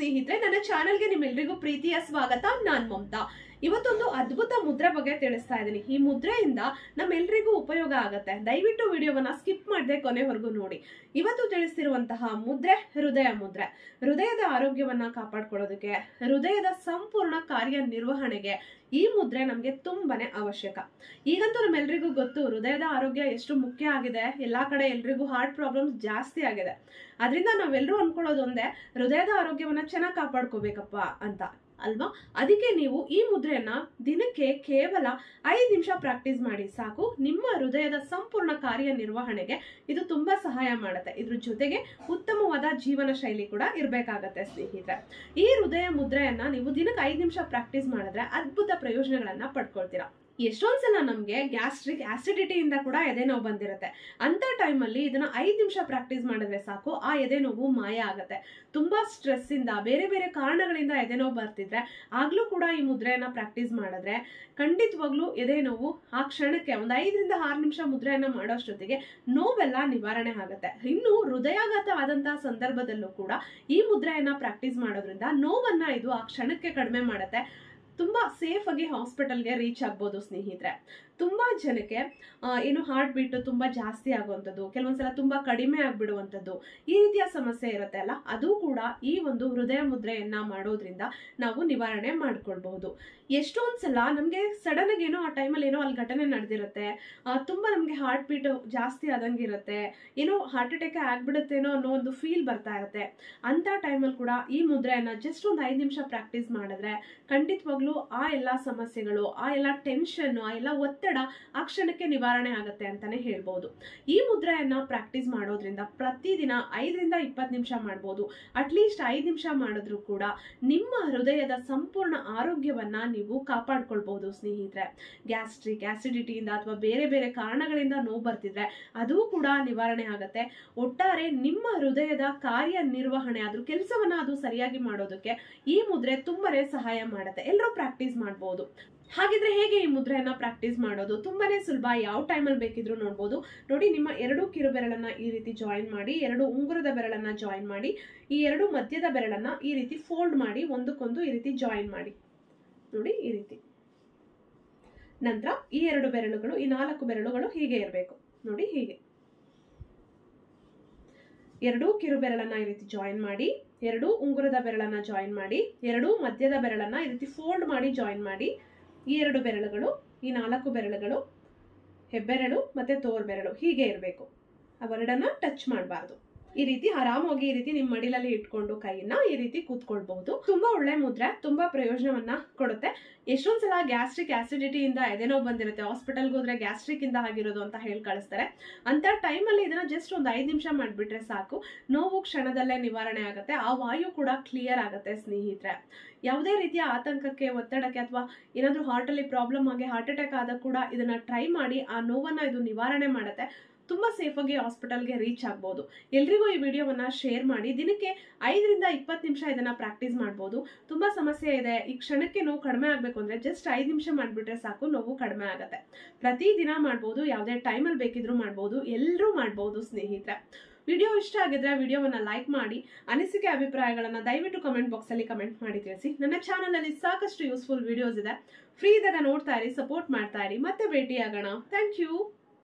ಸ್ನೇಹಿತರೆ ನನ್ನ ಚಾನೆಲ್ಗೆ ನಿಮ್ಮೆಲ್ಲರಿಗೂ ಪ್ರೀತಿಯ ಸ್ವಾಗತ. ನಾನ್ ಮಮತಾ. ಇವತ್ತೊಂದು ಅದ್ಭುತ ಮುದ್ರೆ ಬಗ್ಗೆ ತಿಳಿಸ್ತಾ ಇದ್ದೀನಿ. ಈ ಮುದ್ರೆಯಿಂದ ನಮ್ಮೆಲ್ಲರಿಗೂ ಉಪಯೋಗ ಆಗುತ್ತೆ. ದಯವಿಟ್ಟು ವಿಡಿಯೋವನ್ನ ಸ್ಕಿಪ್ ಮಾಡದೆ ಕೊನೆವರೆಗೂ ನೋಡಿ. ಇವತ್ತು ತಿಳಿಸಿರುವಂತಹ ಮುದ್ರೆ ಹೃದಯ ಮುದ್ರೆ. ಹೃದಯದ ಆರೋಗ್ಯವನ್ನ ಕಾಪಾಡ್ಕೊಳ್ಳೋದಕ್ಕೆ ಹೃದಯದ ಸಂಪೂರ್ಣ ಕಾರ್ಯ ನಿರ್ವಹಣೆಗೆ ಈ ಮುದ್ರೆ ನಮಗೆ ತುಂಬಾನೇ ಅವಶ್ಯಕ. ಈಗಂತೂ ನಮ್ಮೆಲ್ರಿಗೂ ಗೊತ್ತು, ಹೃದಯದ ಆರೋಗ್ಯ ಎಷ್ಟು ಮುಖ್ಯ ಆಗಿದೆ. ಎಲ್ಲಾ ಕಡೆ ಎಲ್ರಿಗೂ ಹಾರ್ಟ್ ಪ್ರಾಬ್ಲಮ್ಸ್ ಜಾಸ್ತಿ ಆಗಿದೆ. ಅದರಿಂದ ನಾವೆಲ್ಲರೂ ಅನ್ಕೊಳ್ಳೋದೊಂದೇ, ಹೃದಯದ ಆರೋಗ್ಯವನ್ನ ಚೆನ್ನಾಗಿ ಕಾಪಾಡ್ಕೋಬೇಕಪ್ಪ ಅಂತ. ಅಲ್ವಾ? ಅದಕ್ಕೆ ನೀವು ಈ ಮುದ್ರೆಯನ್ನ ದಿನಕ್ಕೆ ಕೇವಲ ಐದು ನಿಮಿಷ ಪ್ರಾಕ್ಟೀಸ್ ಮಾಡಿ ಸಾಕು. ನಿಮ್ಮ ಹೃದಯದ ಸಂಪೂರ್ಣ ಕಾರ್ಯ ನಿರ್ವಹಣೆಗೆ ಇದು ತುಂಬಾ ಸಹಾಯ ಮಾಡುತ್ತೆ. ಇದ್ರ ಜೊತೆಗೆ ಉತ್ತಮವಾದ ಜೀವನ ಶೈಲಿ ಕೂಡ ಇರಬೇಕಾಗತ್ತೆ ಸ್ನೇಹಿತರೆ. ಈ ಹೃದಯ ಮುದ್ರೆಯನ್ನ ನೀವು ದಿನಕ್ಕೆ ಐದು ನಿಮಿಷ ಪ್ರಾಕ್ಟೀಸ್ ಮಾಡಿದ್ರೆ ಅದ್ಭುತ ಪ್ರಯೋಜನಗಳನ್ನ ಪಡ್ಕೊಳ್ತೀರಾ. ಎಷ್ಟೊಂದ್ಸಲ ನಮಗೆ ಗ್ಯಾಸ್ಟ್ರಿಕ್ ಆಸಿಡಿಟಿಯಿಂದ ಕೂಡ ಎದೆ ನೋವು ಬಂದಿರುತ್ತೆ. ಅಂಥ ಟೈಮಲ್ಲಿ ಇದನ್ನು ಐದು ನಿಮಿಷ ಪ್ರಾಕ್ಟೀಸ್ ಮಾಡಿದ್ರೆ ಸಾಕು, ಆ ಎದೆ ನೋವು ಮಾಯ ಆಗುತ್ತೆ. ತುಂಬ ಸ್ಟ್ರೆಸ್ಸಿಂದ, ಬೇರೆ ಬೇರೆ ಕಾರಣಗಳಿಂದ ಎದೆ ನೋವು ಬರ್ತಿದ್ರೆ ಆಗಲೂ ಕೂಡ ಈ ಮುದ್ರೆಯನ್ನು ಪ್ರಾಕ್ಟೀಸ್ ಮಾಡಿದ್ರೆ ಖಂಡಿತವಾಗ್ಲೂ ಎದೆ ನೋವು ಆ ಕ್ಷಣಕ್ಕೆ ಒಂದು ಐದರಿಂದ ಆರು ನಿಮಿಷ ಮುದ್ರೆಯನ್ನು ಮಾಡೋಷ್ಟೊತ್ತಿಗೆ ನೋವೆಲ್ಲ ನಿವಾರಣೆ ಆಗುತ್ತೆ. ಇನ್ನು ಹೃದಯಾಘಾತ ಆದಂತಹ ಸಂದರ್ಭದಲ್ಲೂ ಕೂಡ ಈ ಮುದ್ರೆಯನ್ನು ಪ್ರಾಕ್ಟೀಸ್ ಮಾಡೋದ್ರಿಂದ ನೋವನ್ನು ಇದು ಆ ಕ್ಷಣಕ್ಕೆ ಕಡಿಮೆ ಮಾಡುತ್ತೆ. ತುಂಬಾ ಸೇಫ್ ಆಗಿ ಹಾಸ್ಪಿಟಲ್ಗೆ ರೀಚ್ ಆಗ್ಬೋದು ಸ್ನೇಹಿತರೆ. ತುಂಬಾ ಜನಕ್ಕೆ ಏನು ಹಾರ್ಟ್ ಬೀಟ್ ತುಂಬಾ ಜಾಸ್ತಿ ಆಗುವಂಥದ್ದು, ಕೆಲವೊಂದ್ಸಲ ತುಂಬಾ ಕಡಿಮೆ ಆಗ್ಬಿಡುವಂಥದ್ದು ಈ ರೀತಿಯ ಸಮಸ್ಯೆ ಇರುತ್ತೆ ಅಲ್ಲ? ಅದು ಕೂಡ ಈ ಒಂದು ಹೃದಯ ಮುದ್ರೆಯನ್ನ ಮಾಡೋದ್ರಿಂದ ನಾವು ನಿವಾರಣೆ ಮಾಡ್ಕೊಳ್ಬಹುದು. ಎಷ್ಟೊಂದ್ಸಲ ನಮ್ಗೆ ಸಡನ್ ಆಗಿ ಏನೋ ಆ ಟೈಮಲ್ಲಿ ಏನೋ ಅಲ್ಲಿ ಘಟನೆ ನಡೆದಿರುತ್ತೆ ತುಂಬಾ ನಮ್ಗೆ ಹಾರ್ಟ್ ಬೀಟ್ ಜಾಸ್ತಿ ಆದಂಗಿರುತ್ತೆ ಏನೋ ಹಾರ್ಟ್ ಅಟ್ಯಾಕ್ ಆಗ್ಬಿಡುತ್ತೇನೋ ಅನ್ನೋ ಒಂದು ಫೀಲ್ ಬರ್ತಾ ಇರುತ್ತೆ. ಅಂತ ಟೈಮಲ್ಲಿ ಕೂಡ ಈ ಮುದ್ರೆಯನ್ನ ಜಸ್ಟ್ ಒಂದು ಐದು ನಿಮಿಷ ಪ್ರಾಕ್ಟೀಸ್ ಮಾಡಿದ್ರೆ ಖಂಡಿತವಾಗ್ಲೂ ಆ ಎಲ್ಲ ಸಮಸ್ಯೆಗಳು, ಆ ಎಲ್ಲ ಟೆನ್ಷನ್ ಆ ಎಲ್ಲ ಒತ್ತಡ ಆ ಕ್ಷಣಕ್ಕೆ ನಿವಾರಣೆ ಆಗುತ್ತೆ ಅಂತಾನೆ ಹೇಳ್ಬೋದು. ಈ ಮುದ್ರೆಯನ್ನ ಪ್ರಾಕ್ಟೀಸ್ ಮಾಡೋದ್ರಿಂದ ಪ್ರತಿದಿನ ಐದರಿಂದ ಇಪ್ಪತ್ತು ನಿಮಿಷ ಮಾಡ್ಬೋದು. ಅಟ್ಲೀಸ್ಟ್ ಐದು ನಿಮಿಷ ಮಾಡಿದ್ರು ಕೂಡ ನಿಮ್ಮ ಹೃದಯದ ಸಂಪೂರ್ಣ ಆರೋಗ್ಯವನ್ನ ನೀವು ಕಾಪಾಡ್ಕೊಳ್ಬಹುದು ಸ್ನೇಹಿತರೆ. ಗ್ಯಾಸ್ಟ್ರಿಕ್ ಆಸಿಡಿಟಿಯಿಂದ ಅಥವಾ ಬೇರೆ ಬೇರೆ ಕಾರಣಗಳಿಂದ ನೋವು ಬರ್ತಿದ್ರೆ ಅದು ಕೂಡ ನಿವಾರಣೆ ಆಗುತ್ತೆ. ಒಟ್ಟಾರೆ ನಿಮ್ಮ ಹೃದಯದ ಕಾರ್ಯ ನಿರ್ವಹಣೆ ಅದ್ರ ಕೆಲಸವನ್ನ ಅದು ಸರಿಯಾಗಿ ಮಾಡೋದಕ್ಕೆ ಈ ಮುದ್ರೆ ತುಂಬಾನೇ ಸಹಾಯ ಮಾಡುತ್ತೆ. ಎಲ್ಲರೂ ಪ್ರಾಕ್ಟೀಸ್ ಮಾಡ್ಬೋದು. ಹಾಗಿದ್ರೆ ಹೇಗೆ ಈ ಮುದ್ರೆಯನ್ನ ಪ್ರಾಕ್ಟೀಸ್ ಮಾಡೋದು? ತುಂಬಾನೇ ಸುಲಭ, ಯಾವ ಟೈಮಲ್ಲಿ ಬೇಕಿದ್ರು ನೋಡ್ಬೋದು. ನೋಡಿ, ನಿಮ್ಮ ಎರಡು ಕಿರುಬೆರಳನ್ನ ಈ ರೀತಿ ಜಾಯಿನ್ ಮಾಡಿ, ಎರಡು ಉಂಗುರದ ಬೆರಳನ್ನ ಜಾಯಿನ್ ಮಾಡಿ, ಈ ಎರಡು ಮಧ್ಯದ ಬೆರಳನ್ನ ಈ ರೀತಿ ಫೋಲ್ಡ್ ಮಾಡಿ, ಒಂದಕ್ಕೊಂದು ಈ ರೀತಿ ಜಾಯಿನ್ ಮಾಡಿ. ನೋಡಿ, ಈ ರೀತಿ. ನಂತರ ಈ ಎರಡು ಬೆರಳುಗಳು, ಈ ನಾಲ್ಕು ಬೆರಳುಗಳು ಹೀಗೆ ಇರಬೇಕು. ನೋಡಿ, ಹೀಗೆ. ಎರಡೂ ಕಿರು ಬೆರಳನ್ನ ಈ ರೀತಿ ಜಾಯಿನ್ ಮಾಡಿ ಎರಡು ಉಂಗುರದ ಬೆರಳನ್ನ ಜಾಯಿನ್ ಮಾಡಿ, ಎರಡು ಮಧ್ಯದ ಬೆರಳನ್ನ ಈ ರೀತಿ ಫೋಲ್ಡ್ ಮಾಡಿ ಜಾಯಿನ್ ಮಾಡಿ. ಈ ಎರಡು ಬೆರಳುಗಳು, ಈ ನಾಲ್ಕು ಬೆರಳುಗಳು, ಹೆಬ್ಬೆರಳು ಮತ್ತೆ ತೋರ್ಬೆರಳು ಹೀಗೆ ಇರಬೇಕು. ಅವೆರಡನ್ನ ಟಚ್ ಮಾಡಬಾರ್ದು. ಈ ರೀತಿ ಆರಾಮಾಗಿ ಈ ರೀತಿ ನಿಮ್ಮ ಮಡಿಲಲ್ಲಿ ಇಟ್ಕೊಂಡು ಕೈಯನ್ನ ಈ ರೀತಿ ಕೂತ್ಕೊಳ್ಬಹುದು. ತುಂಬಾ ಒಳ್ಳೆ ಮುದ್ರೆ, ತುಂಬಾ ಪ್ರಯೋಜನವನ್ನ ಕೊಡುತ್ತೆ. ಎಷ್ಟೊಂದ್ಸಲ ಸಲ ಗ್ಯಾಸ್ಟ್ರಿಕ್ ಆಸಿಡಿಟಿಯಿಂದ ಎದೆನೋ ಬಂದಿರುತ್ತೆ, ಹಾಸ್ಪಿಟಲ್ಗೆ ಹೋದ್ರೆ ಗ್ಯಾಸ್ಟ್ರಿಕ್ ಇಂದ ಆಗಿರೋದು ಅಂತ ಹೇಳಿ ಕಳಿಸ್ತಾರೆ. ಅಂತ ಟೈಮಲ್ಲಿ ಇದನ್ನ ಜಸ್ಟ್ ಒಂದು ಐದು ನಿಮಿಷ ಮಾಡಿಬಿಟ್ರೆ ಸಾಕು. ನೋವು ಕ್ಷಣದಲ್ಲೇ ನಿವಾರಣೆ ಆಗುತ್ತೆ. ಆ ವಾಯು ಕೂಡ ಕ್ಲಿಯರ್ ಆಗುತ್ತೆ ಸ್ನೇಹಿತರೆ. ಯಾವುದೇ ರೀತಿಯ ಆತಂಕಕ್ಕೆ, ಒತ್ತಡಕ್ಕೆ ಅಥವಾ ಏನಾದರೂ ಹಾರ್ಟಲ್ಲಿ ಪ್ರಾಬ್ಲಮ್ ಆಗಿ ಹಾರ್ಟ್ ಅಟ್ಯಾಕ್ ಆದಾಗ ಕೂಡ ಇದನ್ನ ಟ್ರೈ ಮಾಡಿ ಆ ನೋವನ್ನ ಇದು ನಿವಾರಣೆ ಮಾಡುತ್ತೆ. ತುಂಬಾ ಸೇಫಾಗಿ ಹಾಸ್ಪಿಟಲ್ಗೆ ರೀಚ್ ಆಗ್ಬೋದು. ಎಲ್ರಿಗೂ ಈ ವಿಡಿಯೋವನ್ನ ಶೇರ್ ಮಾಡಿ. ದಿನಕ್ಕೆ ಐದರಿಂದ ಇಪ್ಪತ್ತು ನಿಮಿಷ ಇದನ್ನ ಪ್ರಾಕ್ಟೀಸ್ ಮಾಡ್ಬೋದು. ತುಂಬಾ ಸಮಸ್ಯೆ ಇದೆ. ಈ ಕ್ಷಣಕ್ಕೆ ನೋವು ಕಡಿಮೆ ಆಗಬೇಕು ಅಂದ್ರೆ ಜಸ್ಟ್ ಐದು ನಿಮಿಷ ಮಾಡಿಬಿಟ್ರೆ ಸಾಕು, ನೋವು ಕಡಿಮೆ ಆಗುತ್ತೆ. ಪ್ರತಿ ದಿನ ಮಾಡ್ಬೋದು, ಯಾವುದೇ ಟೈಮಲ್ಲಿ ಬೇಕಿದ್ರೂ ಮಾಡ್ಬೋದು ಎಲ್ಲರೂ ಮಾಡ್ಬೋದು ಸ್ನೇಹಿತರೆ. ವಿಡಿಯೋ ಇಷ್ಟ ಆಗಿದ್ರೆ ವಿಡಿಯೋವನ್ನ ಲೈಕ್ ಮಾಡಿ. ಅನಿಸಿಕೆ ಅಭಿಪ್ರಾಯಗಳನ್ನ ದಯವಿಟ್ಟು ಕಮೆಂಟ್ ಬಾಕ್ಸ್ ಅಲ್ಲಿ ಕಮೆಂಟ್ ಮಾಡಿ ತಿಳಿಸಿ. ನನ್ನ ಚಾನಲ್ ಅಲ್ಲಿ ಸಾಕಷ್ಟು ಯೂಸ್ಫುಲ್ ವಿಡಿಯೋಸ್ ಇದೆ. ಫ್ರೀ ಇದ್ದಾಗ ನೋಡ್ತಾ ಇರಿ ಸಪೋರ್ಟ್ ಮಾಡ್ತಾ ಇರಿ. ಮತ್ತೆ ಭೇಟಿಯಾಗೋಣ. Thank you